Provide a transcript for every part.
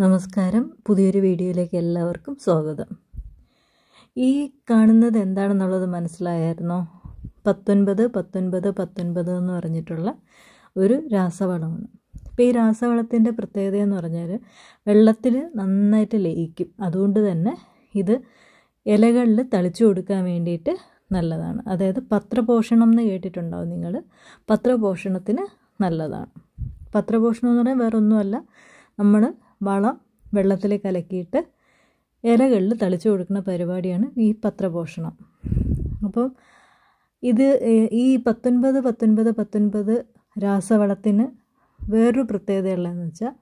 നമസ്കാരം. പുതിയൊരു വീഡിയോയിലേക്ക് എല്ലാവർക്കും സ്വാഗതം. ഈ കാണുന്നത് എന്താണെന്നുള്ളത് മനസ്സിലായായിരുന്നോ? പത്തൊൻപത് പത്തൊൻപത് പത്തൊൻപത് എന്ന് പറഞ്ഞിട്ടുള്ള ഒരു രാസവളമാണ്. അപ്പോൾ ഈ രാസവളത്തിന്റെ പ്രത്യേകത എന്ന് പറഞ്ഞാൽ വെള്ളത്തിൽ നന്നായിട്ട് ലയിക്കും. അതുകൊണ്ട് തന്നെ ഇത് ഇലകളിൽ തളിച്ചു കൊടുക്കാൻ വേണ്ടിയിട്ട് നല്ലതാണ്. അതായത് പത്രപോഷണം എന്ന് കേട്ടിട്ടുണ്ടാവും നിങ്ങൾ പത്രപോഷണത്തിന് നല്ലതാണ്. പത്രപോഷണം എന്ന് പറഞ്ഞാൽ വേറൊന്നുമല്ല. നമ്മൾ വളം വെള്ളത്തിൽ കലക്കിയിട്ട് ഇലകളിൽ തളിച്ചു കൊടുക്കുന്ന പരിപാടിയാണ് ഈ പത്രപോഷണം. അപ്പോൾ ഇത് ഈ പത്തൊൻപത് പത്തൊൻപത് പത്തൊൻപത് രാസവളത്തിന് വേറൊരു പ്രത്യേകതയുള്ളതെന്ന് വെച്ചാൽ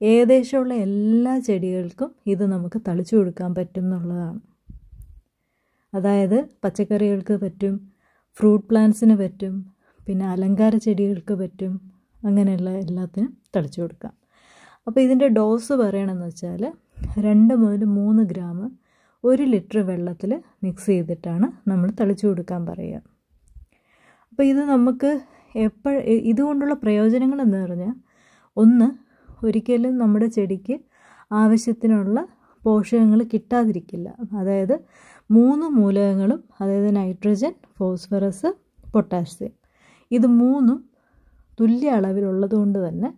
ഏകദേശമുള്ള എല്ലാ ചെടികൾക്കും ഇത് നമുക്ക് തളിച്ചു കൊടുക്കാൻ പറ്റും എന്നുള്ളതാണ്. അതായത് പച്ചക്കറികൾക്ക് പറ്റും ഫ്രൂട്ട് പ്ലാന്റ്സിന് പറ്റും പിന്നെ അലങ്കാര ചെടികൾക്ക് പറ്റും അങ്ങനെയുള്ള എല്ലാത്തിനും തളിച്ചു കൊടുക്കാം. അപ്പോൾ ഇതിന്റെ ഡോസ് പറയണമെന്ന് വെച്ചാൽ രണ്ട് മുതൽ മൂന്ന് ഗ്രാം ഒരു ലിറ്റർ വെള്ളത്തിൽ മിക്സ് ചെയ്തിട്ടാണ് നമ്മൾ തളിച്ചു കൊടുക്കാൻ പറയുക. അപ്പോൾ ഇത് നമുക്ക് എപ്പോഴ ഇതുകൊണ്ടുള്ള പ്രയോജനങ്ങൾ എന്ന് പറഞ്ഞാൽ ഒന്ന് ഒരിക്കലും നമ്മുടെ ചെടിക്ക് ആവശ്യത്തിനുള്ള പോഷകങ്ങൾ കിട്ടാതിരിക്കില്ല. അതായത് മൂന്ന് മൂലകങ്ങളും അതായത് നൈട്രജൻ ഫോസ്ഫറസ് പൊട്ടാസ്യം ഇത് മൂന്നും തുല്യ അളവിലുള്ളത് കൊണ്ട് തന്നെ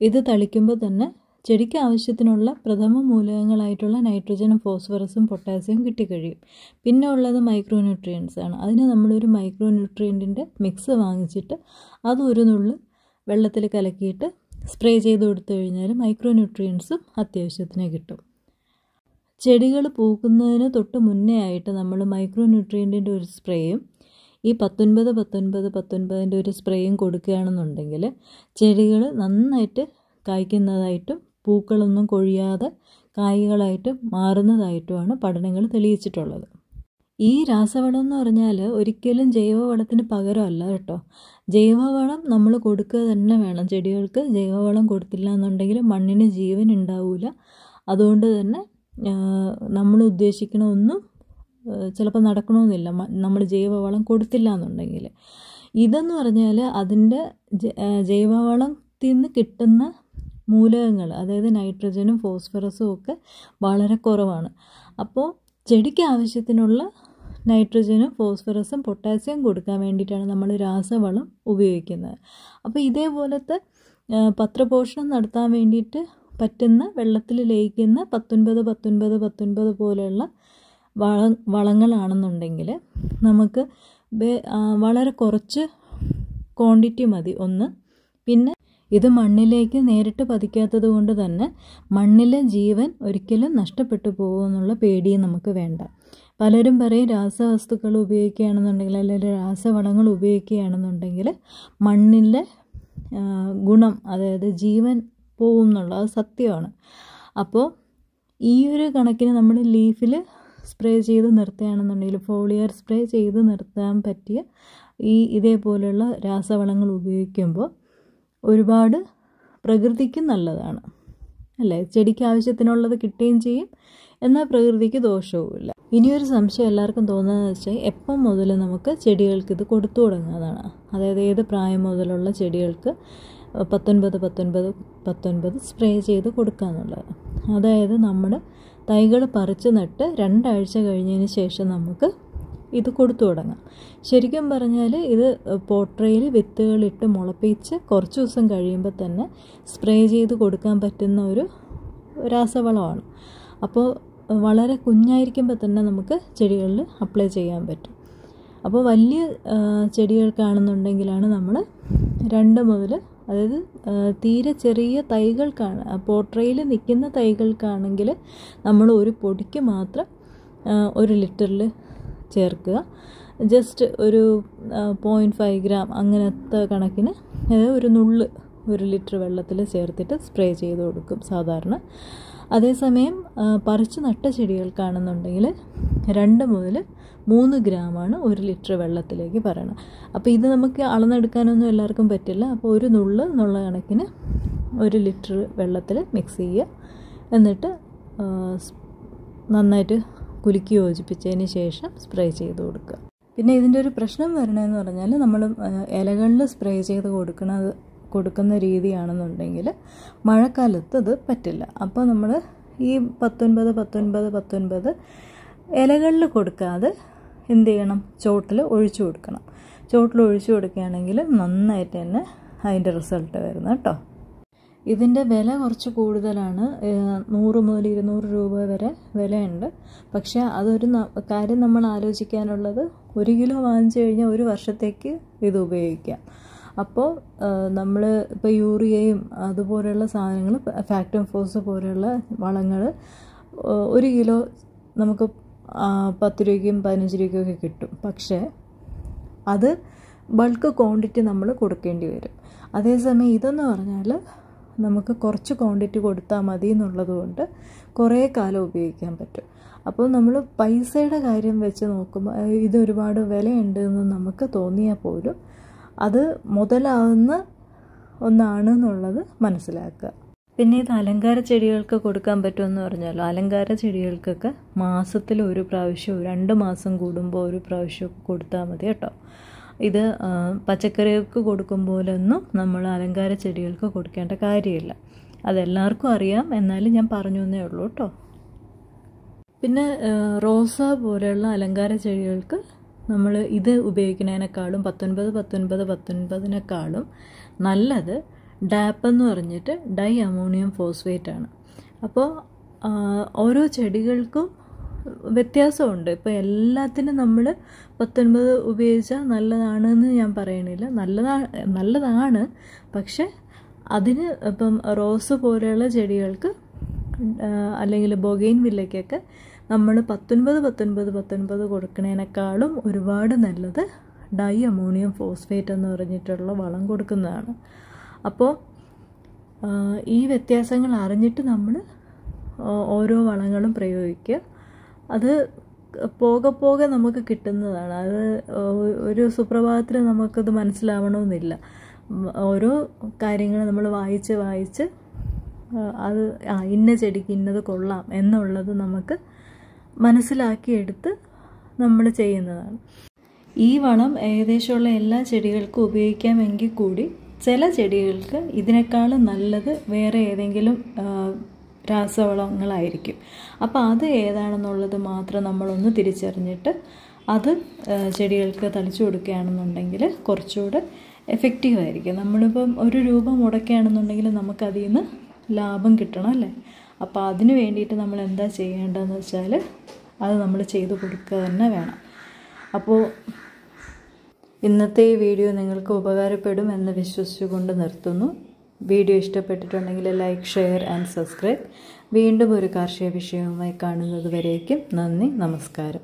ഇത് തളിക്കുമ്പോൾ തന്നെ ചെടിക്ക് ആവശ്യത്തിനുള്ള പ്രഥമ മൂലകങ്ങളായിട്ടുള്ള നൈട്രജനും ഫോസ്ഫറസും പൊട്ടാസ്യവും കിട്ടിക്കഴിയും. പിന്നെ ഉള്ളത് മൈക്രോ ന്യൂട്രിയൻസ് ആണ്. അതിന് നമ്മളൊരു മൈക്രോ ന്യൂട്രിയന്റിന്റെ മിക്സ് വാങ്ങിച്ചിട്ട് അത് ഒരു നുള്ളു വെള്ളത്തിൽ കലക്കിയിട്ട് സ്പ്രേ ചെയ്ത് കൊടുത്തു കഴിഞ്ഞാൽ മൈക്രോ ന്യൂട്രിയൻസും അത്യാവശ്യത്തിന് കിട്ടും. ചെടികൾ പൂക്കുന്നതിന് തൊട്ട് മുന്നേ ആയിട്ട് നമ്മൾ മൈക്രോ ന്യൂട്രിയന്റിന്റെ ഒരു സ്പ്രേയും ഈ പത്തൊൻപത് പത്തൊൻപത് പത്തൊൻപതിന്റെ ഒരു സ്പ്രേയും കൊടുക്കുകയാണെന്നുണ്ടെങ്കിൽ ചെടികൾ നന്നായിട്ട് കായ്ക്കുന്നതായിട്ടും പൂക്കളൊന്നും കൊഴിയാതെ കായ്കളായിട്ട് മാറുന്നതായിട്ടുമാണ് പഠനങ്ങൾ തെളിയിച്ചിട്ടുള്ളത്. ഈ രാസവളം എന്ന് പറഞ്ഞാൽ ഒരിക്കലും ജൈവവളത്തിന് പകരമല്ല കേട്ടോ. ജൈവവളം നമ്മൾ കൊടുക്കുക തന്നെ വേണം. ചെടികൾക്ക് ജൈവവളം കൊടുത്തില്ല എന്നുണ്ടെങ്കിൽ മണ്ണിന് ജീവൻ ഉണ്ടാവില്ല അതുകൊണ്ട് തന്നെ നമ്മൾ ഉദ്ദേശിക്കണ ഒന്നും ചിലപ്പോൾ നടക്കണമെന്നില്ല നമ്മൾ ജൈവവളം കൊടുത്തില്ല എന്നുണ്ടെങ്കിൽ ഇതെന്ന് പറഞ്ഞാൽ അതിന്റെ ജൈവവളത്തിൽ നിന്ന് കിട്ടുന്ന മൂലകങ്ങൾ അതായത് നൈട്രജനും ഫോസ്ഫറസും ഒക്കെ വളരെ കുറവാണ്. അപ്പോൾ ചെടിക്ക് ആവശ്യത്തിനുള്ള നൈട്രജനും ഫോസ്ഫറസും പൊട്ടാസ്യം കൊടുക്കാൻ വേണ്ടിയിട്ടാണ് നമ്മൾ രാസവളം ഉപയോഗിക്കുന്നത്. അപ്പോൾ ഇതേപോലത്തെ പത്രപോഷണം നടത്താൻ വേണ്ടിയിട്ട് പറ്റുന്ന വെള്ളത്തിൽ ലയിക്കുന്ന പത്തൊൻപത് പത്തൊൻപത് പത്തൊൻപത് പോലെയുള്ള വള വളങ്ങളാണെന്നുണ്ടെങ്കിൽ നമുക്ക് വളരെ കുറച്ച് ക്വാണ്ടിറ്റി മതി. ഒന്ന് പിന്നെ ഇത് മണ്ണിലേക്ക് നേരിട്ട് പതിക്കാത്തത് കൊണ്ട് തന്നെ മണ്ണിലെ ജീവൻ ഒരിക്കലും നഷ്ടപ്പെട്ടു പോകുമെന്നുള്ള പേടിയും നമുക്ക് വേണ്ട. പലരും പറയും രാസവസ്തുക്കൾ ഉപയോഗിക്കുകയാണെന്നുണ്ടെങ്കിൽ അല്ലെങ്കിൽ രാസവളങ്ങൾ ഉപയോഗിക്കുകയാണെന്നുണ്ടെങ്കിൽ മണ്ണിലെ ഗുണം അതായത് ജീവൻ പോകും എന്നുള്ളത് സത്യമാണ്. അപ്പോൾ ഈ ഒരു കണക്കിന് നമ്മൾ ലീഫിൽ സ്പ്രേ ചെയ്ത് നിർത്തുകയാണെന്നുണ്ടെങ്കിൽ ഫോളിയർ സ്പ്രേ ചെയ്ത് നിർത്താൻ പറ്റിയ ഈ ഇതേപോലെയുള്ള രാസവളങ്ങൾ ഉപയോഗിക്കുമ്പോൾ ഒരുപാട് പ്രകൃതിക്ക് നല്ലതാണ്. അല്ലേ? ചെടിക്ക് ആവശ്യത്തിനുള്ളത് കിട്ടുകയും ചെയ്യും. എന്നാൽ പ്രകൃതിക്ക് ദോഷവുമില്ല. ഇനിയൊരു സംശയം എല്ലാവർക്കും തോന്നുന്നതെന്ന് വെച്ചാൽ എപ്പം മുതൽ നമുക്ക് ചെടികൾക്ക് ഇത് കൊടുത്തു തുടങ്ങുന്നതാണ്? അതായത് ഏത് പ്രായം മുതലുള്ള ചെടികൾക്ക് പത്തൊൻപത് പത്തൊൻപത് പത്തൊൻപത് സ്പ്രേ ചെയ്ത് കൊടുക്കുക എന്നുള്ളത് അതായത് നമ്മൾ തൈകൾ പറിച്ച് നട്ട് രണ്ടാഴ്ച കഴിഞ്ഞതിന് ശേഷം നമുക്ക് ഇത് കൊടുത്തു തുടങ്ങാം. ശരിക്കും പറഞ്ഞാൽ ഇത് പോട്രയിൽ വിത്തുകളിട്ട് മുളപ്പിച്ച് കുറച്ച് ദിവസം കഴിയുമ്പോൾ തന്നെ സ്പ്രേ ചെയ്ത് കൊടുക്കാൻ പറ്റുന്ന ഒരു രാസവളമാണ്. അപ്പോൾ വളരെ കുഞ്ഞായിരിക്കുമ്പോൾ തന്നെ നമുക്ക് ചെടികളിൽ അപ്ലൈ ചെയ്യാൻ പറ്റും. അപ്പോൾ വലിയ ചെടികൾക്കാണെന്നുണ്ടെങ്കിലാണ് നമ്മൾ രണ്ട് മുതൽ അതായത് തീരെ ചെറിയ തൈകൾക്കാണ് പോട്രയിൽ നിൽക്കുന്ന തൈകൾക്കാണെങ്കിൽ നമ്മൾ ഒരു പൊടിക്ക് മാത്രം ഒരു ലിറ്ററിൽ ചേർക്കുക. ജസ്റ്റ് ഒരു പോയിന്റ് ഫൈവ് ഗ്രാം അങ്ങനത്തെ കണക്കിന് അതായത് ഒരു നുള്ള് ഒരു ലിറ്റർ വെള്ളത്തിൽ ചേർത്തിട്ട് സ്പ്രേ ചെയ്ത് കൊടുക്കും സാധാരണ. അതേസമയം പറിച്ച് നട്ട ചെടികൾക്കാണെന്നുണ്ടെങ്കിൽ രണ്ട് മുതൽ മൂന്ന് ഗ്രാമാണ് ഒരു ലിറ്റർ വെള്ളത്തിലേക്ക് പറയണം അപ്പോൾ ഇത് നമുക്ക് അളന്നെടുക്കാനൊന്നും എല്ലാവർക്കും പറ്റില്ല. അപ്പോൾ ഒരു നുള്ള് എന്നുള്ള കണക്കിന് ഒരു ലിറ്റർ വെള്ളത്തിൽ മിക്സ് ചെയ്യുക. എന്നിട്ട് നന്നായിട്ട് കുലുക്കി യോജിപ്പിച്ചതിന് ശേഷം സ്പ്രേ ചെയ്ത് കൊടുക്കുക. പിന്നെ ഇതിന്റെ ഒരു പ്രശ്നം വരണമെന്ന് പറഞ്ഞാൽ നമ്മൾ ഇലകളിൽ സ്പ്രേ ചെയ്ത് കൊടുക്കുന്നത് കൊടുക്കുന്ന രീതിയാണെന്നുണ്ടെങ്കിൽ മഴക്കാലത്ത് അത് പറ്റില്ല. അപ്പോൾ നമ്മൾ ഈ പത്തൊൻപത് പത്തൊൻപത് പത്തൊൻപത് ഇലകളിൽ കൊടുക്കാതെ എന്ത് ചെയ്യണം? ചോട്ടിൽ ഒഴിച്ചു കൊടുക്കണം. ചോട്ടിൽ ഒഴിച്ചു കൊടുക്കുകയാണെങ്കിൽ നന്നായിട്ട് തന്നെ അതിന്റെ റിസൾട്ട് വരുന്നത് കേട്ടോ. ഇതിന്റെ വില കുറച്ച് കൂടുതലാണ്. നൂറ് മുതൽ ഇരുന്നൂറ് രൂപ വരെ വിലയുണ്ട്. പക്ഷേ അതൊരു കാര്യം നമ്മൾ ആലോചിക്കാനുള്ളത് ഒരു കിലോ വാങ്ങിച്ചു കഴിഞ്ഞാൽ ഒരു വർഷത്തേക്ക് ഇത് ഉപയോഗിക്കാം. അപ്പോൾ നമ്മൾ ഇപ്പോൾ യൂറിയയും അതുപോലെയുള്ള സാധനങ്ങൾ ഫാക്ടം ഫോഴ്സ് പോലെയുള്ള വളങ്ങൾ ഒരു കിലോ നമുക്ക് പത്ത് രൂപയ്ക്കും പതിനഞ്ച് രൂപയ്ക്കും ഒക്കെ കിട്ടും. പക്ഷേ അത് ബൾക്ക് ക്വാണ്ടിറ്റി നമ്മൾ കൊടുക്കേണ്ടി വരും. അതേസമയം ഇതെന്ന് പറഞ്ഞാൽ നമുക്ക് കുറച്ച് ക്വാണ്ടിറ്റി കൊടുത്താൽ മതി എന്നുള്ളത് കൊണ്ട് കുറേ കാലം ഉപയോഗിക്കാൻ പറ്റും. അപ്പോൾ നമ്മൾ പൈസയുടെ കാര്യം വെച്ച് നോക്കുമ്പോൾ ഇത് ഒരുപാട് വിലയുണ്ട് എന്ന് നമുക്ക് തോന്നിയാൽ പോലും അത് മുതലാവുന്ന ഒന്നാണ് എന്നുള്ളത് മനസ്സിലാക്കുക. പിന്നെ ഇത് അലങ്കാര ചെടികൾക്ക് കൊടുക്കാൻ പറ്റുമെന്ന് പറഞ്ഞാലോ? അലങ്കാര ചെടികൾക്കൊക്കെ മാസത്തിൽ ഒരു പ്രാവശ്യം രണ്ട് മാസം കൂടുമ്പോൾ ഒരു പ്രാവശ്യം കൊടുത്താൽ മതി കേട്ടോ. ഇത് പച്ചക്കറികൾക്ക് കൊടുക്കും പോലൊന്നും നമ്മൾ അലങ്കാര ചെടികൾക്ക് കൊടുക്കേണ്ട കാര്യമില്ല. അതെല്ലാവർക്കും അറിയാം. എന്നാലും ഞാൻ പറഞ്ഞു എന്നേ ഉള്ളൂ കേട്ടോ. പിന്നെ റോസ പോലെയുള്ള അലങ്കാര ചെടികൾക്ക് നമ്മൾ ഇത് ഉപയോഗിക്കുന്നതിനേക്കാളും പത്തൊൻപത് പത്തൊൻപത് പത്തൊൻപതിനേക്കാളും നല്ലത് ഡാപ്പ് എന്ന് പറഞ്ഞിട്ട് ഡൈ അമോണിയം ഫോസ്ഫേറ്റ് ആണ് അപ്പോൾ ഓരോ ചെടികൾക്കും വ്യത്യാസമുണ്ട്. ഇപ്പോൾ എല്ലാത്തിനും നമ്മൾ പത്തൊൻപത് ഉപയോഗിച്ചാൽ നല്ലതാണെന്ന് ഞാൻ പറയണില്ല. നല്ലതാണ് നല്ലതാണ്. പക്ഷെ അതിന് ഇപ്പം റോസ് പോലെയുള്ള ചെടികൾക്ക് അല്ലെങ്കിൽ ബൊഗൈൻ വില്ലയ്ക്കൊക്കെ നമ്മൾ പത്തൊൻപത് പത്തൊൻപത് പത്തൊൻപത് കൊടുക്കുന്നതിനേക്കാളും ഒരുപാട് നല്ലത് ഡൈ അമോണിയം ഫോസ്ഫേറ്റ് എന്ന് പറഞ്ഞിട്ടുള്ള വളം കൊടുക്കുന്നതാണ്. അപ്പോൾ ഈ വ്യത്യാസങ്ങൾ അറിഞ്ഞിട്ട് നമ്മൾ ഓരോ വളങ്ങളും പ്രയോഗിക്കുക. അത് പോകെ പോകെ നമുക്ക് കിട്ടുന്നതാണ്. അത് ഒരു സുപ്രഭാതത്തിൽ നമുക്കത് മനസ്സിലാവണമെന്നില്ല. ഓരോ കാര്യങ്ങൾ നമ്മൾ വായിച്ച് വായിച്ച് അത് ആ ഇന്ന ചെടിക്ക് ഇന്നത് കൊള്ളാം എന്നുള്ളത് നമുക്ക് മനസ്സിലാക്കിയെടുത്ത് നമ്മൾ ചെയ്യുന്നതാണ്. ഈ വളം ഏകദേശമുള്ള എല്ലാ ചെടികൾക്കും ഉപയോഗിക്കാമെങ്കിൽ കൂടി ചില ചെടികൾക്ക് ഇതിനേക്കാളും നല്ലത് വേറെ ഏതെങ്കിലും രാസവളങ്ങളായിരിക്കും. അപ്പോൾ അത് ഏതാണെന്നുള്ളത് മാത്രം നമ്മളൊന്ന് തിരിച്ചറിഞ്ഞിട്ട് അത് ചെടികൾക്ക് തളിച്ചു കൊടുക്കുകയാണെന്നുണ്ടെങ്കിൽ കുറച്ചുകൂടെ എഫക്റ്റീവ് ആയിരിക്കും. നമ്മളിപ്പം ഒരു രൂപ മുടക്കുകയാണെന്നുണ്ടെങ്കിൽ നമുക്കതിൽ നിന്ന് ലാഭം കിട്ടണം അല്ലേ? അപ്പോൾ അതിന് വേണ്ടിയിട്ട് നമ്മൾ എന്താ ചെയ്യേണ്ടതെന്ന് വെച്ചാൽ അത് നമ്മൾ ചെയ്തു കൊടുക്കുക തന്നെ വേണം. അപ്പോൾ ഇന്നത്തെ ഈ വീഡിയോ നിങ്ങൾക്ക് ഉപകാരപ്പെടും എന്ന് വിശ്വസിച്ചുകൊണ്ട് നിർത്തുന്നു. വീഡിയോ ഇഷ്ടപ്പെട്ടിട്ടുണ്ടെങ്കിൽ ലൈക്ക് ഷെയർ ആൻഡ് സബ്സ്ക്രൈബ്. വീണ്ടും ഒരു കാർഷിക വിഷയവുമായി കാണുന്നത് വരേക്കും നന്ദി നമസ്കാരം.